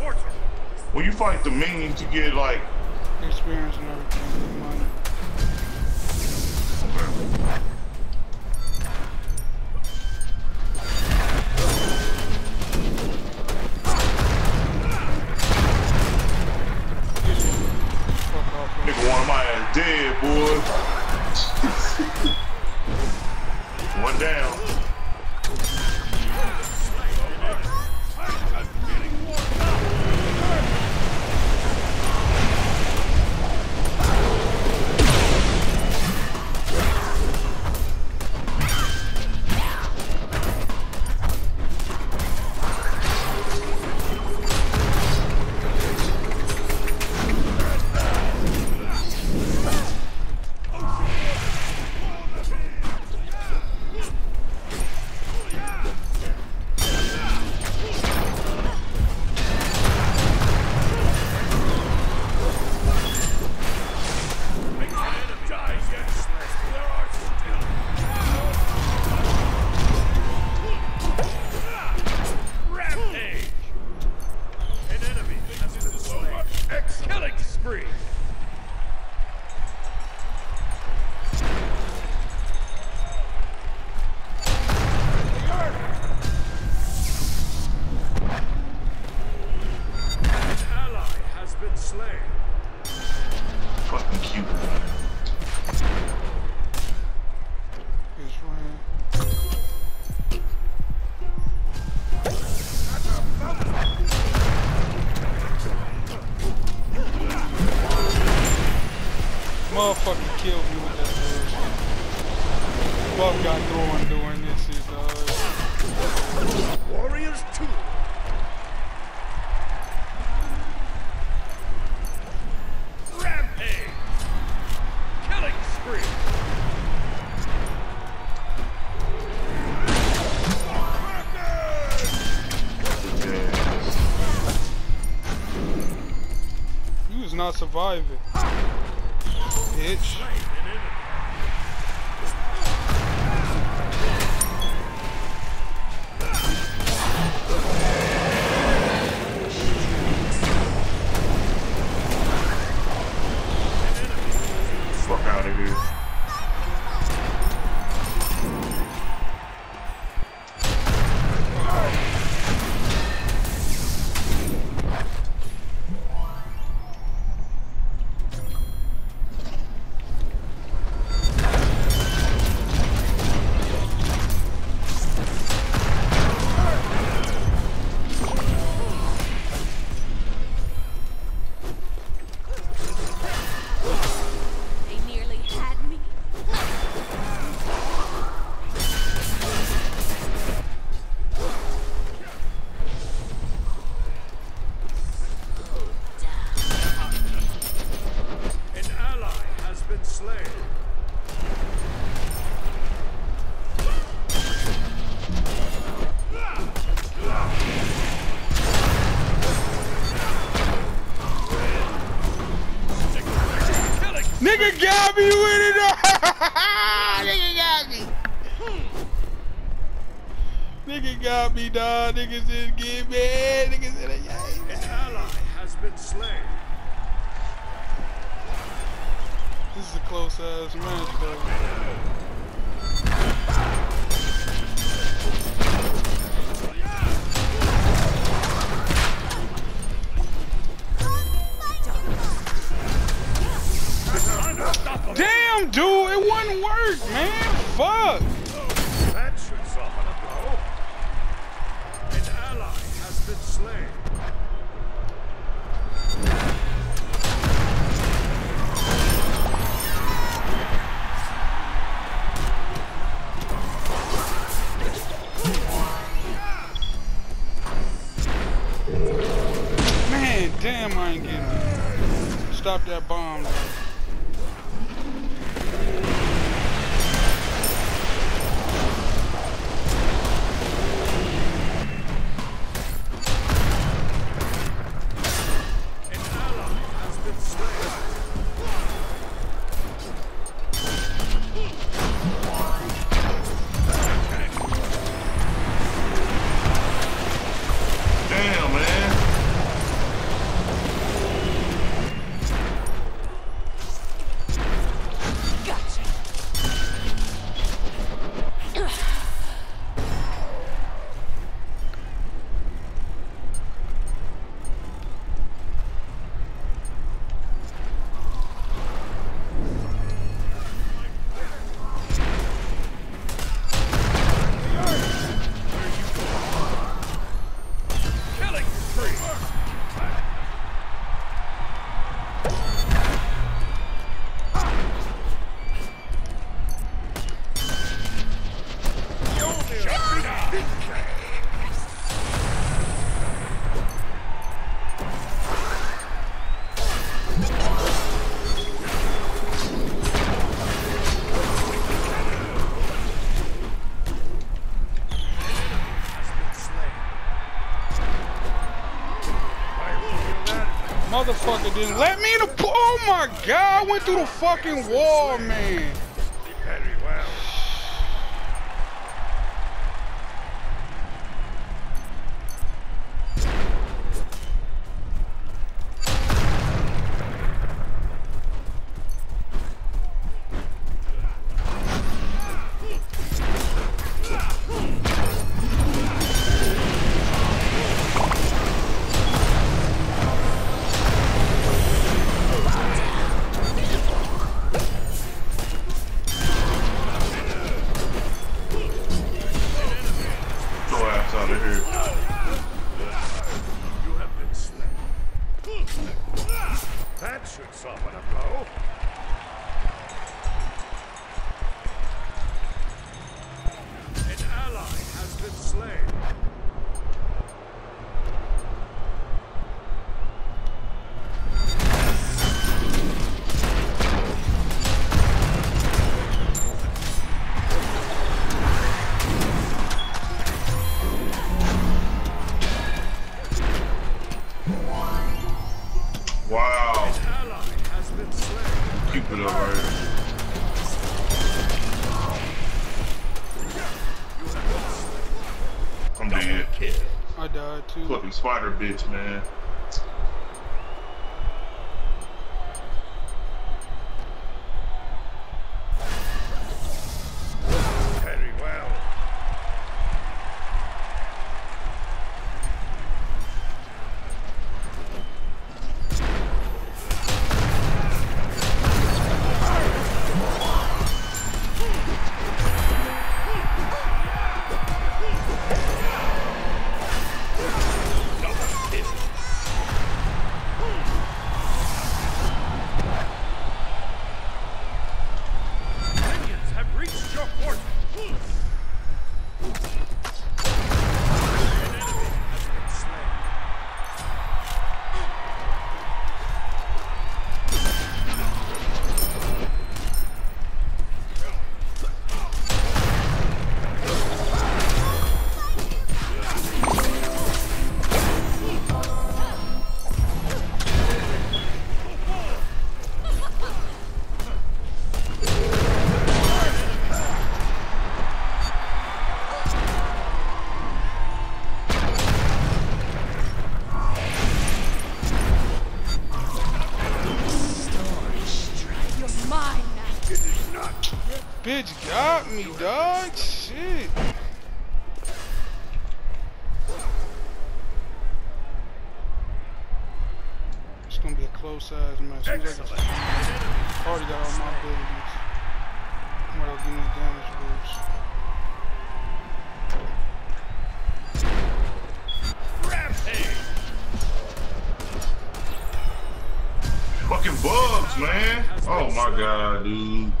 portal. When you fight the minions, you get like Experience and everything. Money. Not surviving. Bitch. Got me it. Nigga got me. Hmm. Nigga got me, dog. Nigga said get me. Nigga said An ally has been slain. This is a close ass match, though. Damn, dude, it wouldn't work, man. Fuck. That should soften a blow. An ally has been slain. Man, damn, I ain't getting it. stop that bomb. Motherfucker didn't let me in the. Oh my god! I went through the fucking wall, man. Bitch, man. Gonna be a close ass match. Seems like it's- already got all my abilities. I'm gonna give me damage. Rampage. Fucking bugs, man. Oh my god, dude.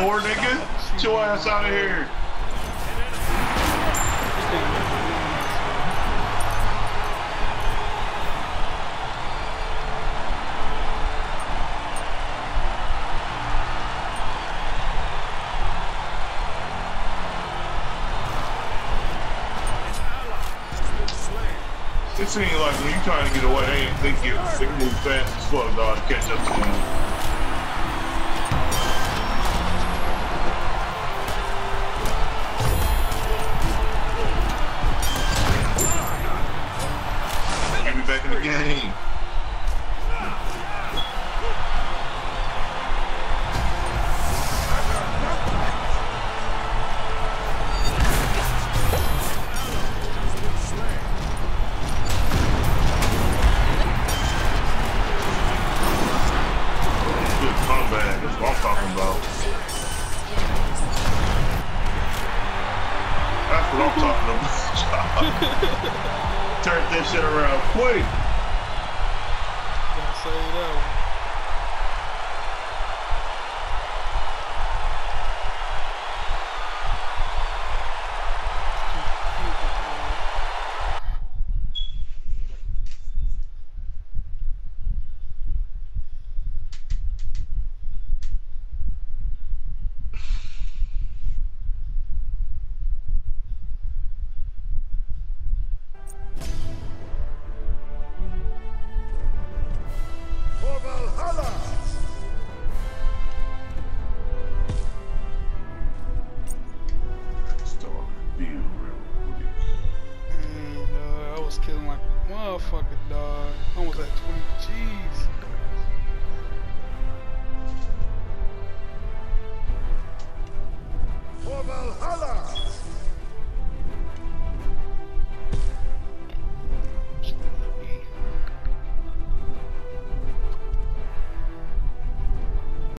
Thor, nigga? Get your ass out of here. It seems like when you're trying to get away, they, get they can move fast as fuck, dog, to catch up to them.